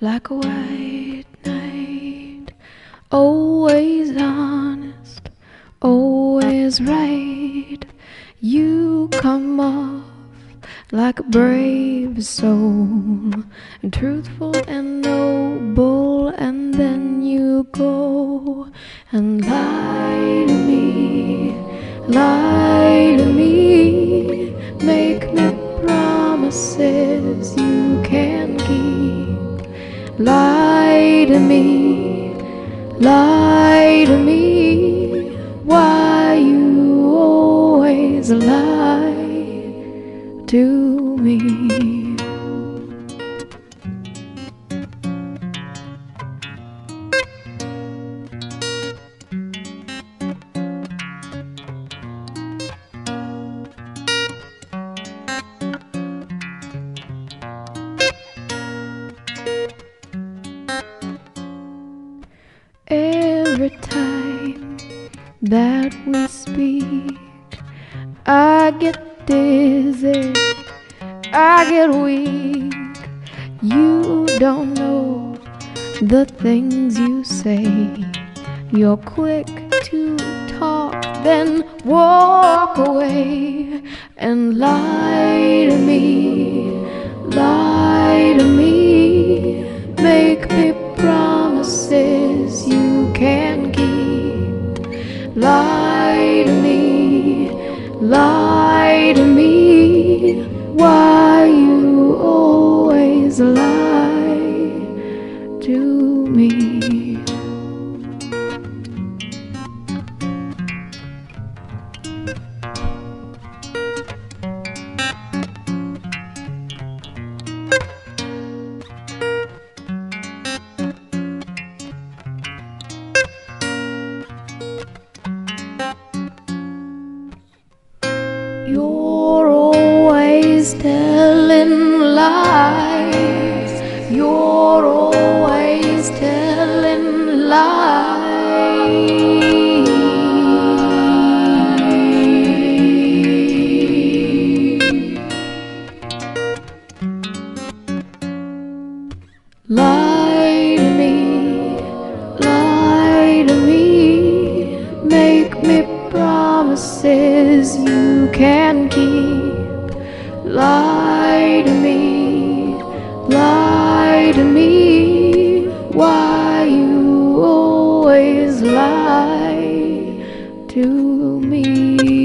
like a white knight, always honest, always right. You come off like a brave soul, truthful and noble, to me, lie to me, why you always lie to me. Every time that we speak, I get dizzy, I get weak. You don't know the things you say. You're quick to talk, then walk away and lie to me, lie to me, make me lie You're always telling lies. You're always telling lies. Lie to me, why you always lie to me.